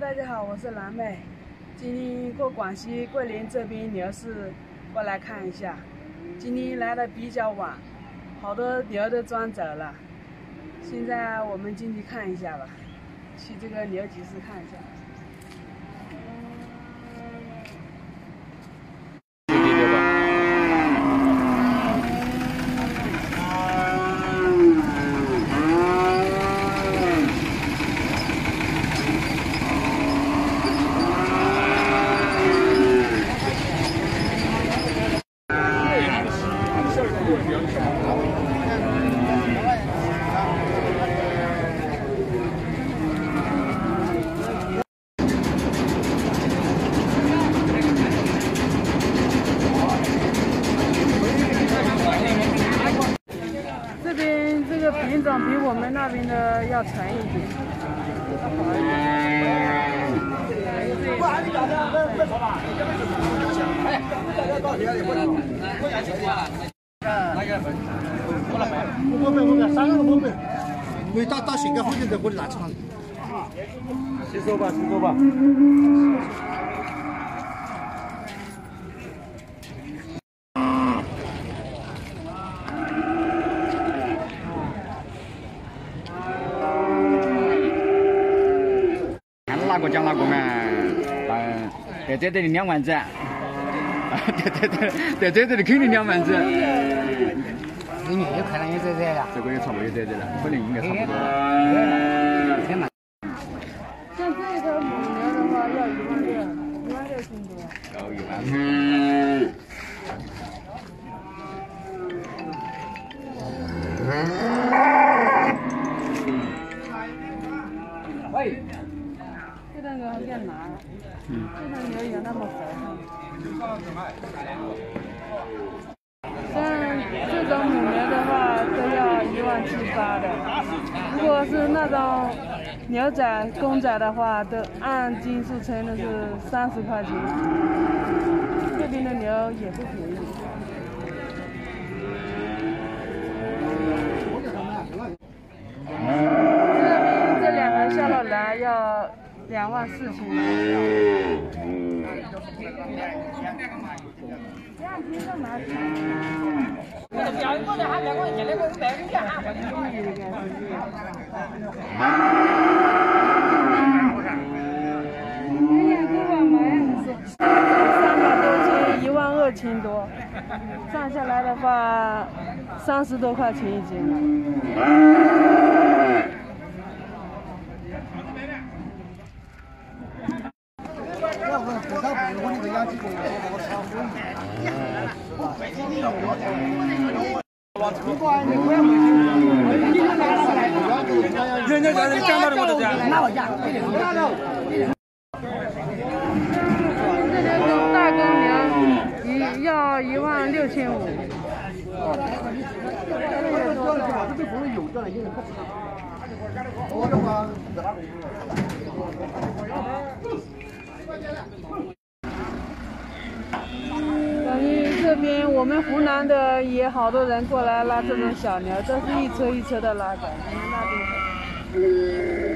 大家好，我是蓝妹。今天过广西桂林这边牛市过来看一下。今天来的比较晚，好多牛都装走了。现在我们进去看一下吧，去这个牛集市看一下。这边比我们那边的要纯一点。五百五百，三个五百。没到到新疆后面再过来拿去嘛。吸收吧，吸收吧。哪个讲哪个嘛，嗯，在这里两万子，啊，在在在在这这里肯定两万子，里面有看到有这这呀，这个也差不多。有这这了，可能应该差不多。天哪！像这一头母牛的话要一万六，一万六千多。要一万。喂，这头牛还要拿，这头牛有那么肥吗？像这种母牛的话都要一万七八的，如果是那种牛仔、公仔的话，都按斤数称的是三十块钱。这边的牛也不便宜。这边这两头下了来要两万四千。三百多斤，一万二千多，算下来的话，三十多块钱一斤了。要不不到不我那个养鸡公我操！人家在讲到的我都这样。拿我价，这条公大公牛一要一万六千五于这边我们湖南的也好多人过来拉这种小牛，都是一车一车的拉的。你们那边？